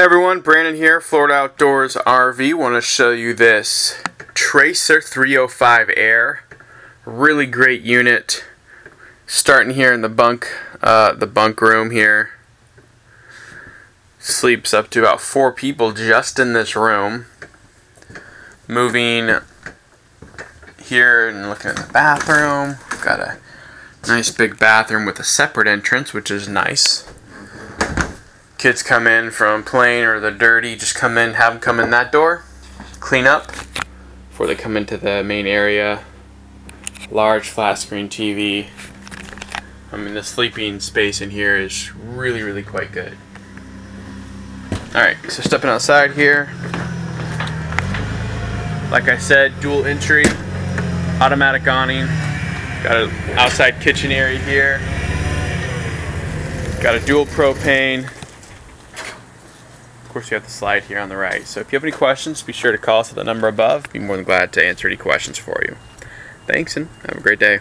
Everyone, Brandon here, Florida Outdoors RV. Want to show you this Tracer 305 Air. Really great unit. Starting here in the bunk, uh, the bunk room here. Sleeps up to about four people just in this room. Moving here and looking at the bathroom. Got a nice big bathroom with a separate entrance, which is nice kids come in from playing or they're dirty, just come in, have them come in that door, clean up before they come into the main area. Large flat screen TV. I mean, the sleeping space in here is really, really quite good. Alright, so stepping outside here. Like I said, dual entry, automatic awning. Got an outside kitchen area here. Got a dual propane, of course, you have the slide here on the right. So if you have any questions, be sure to call us at the number above. Be more than glad to answer any questions for you. Thanks and have a great day.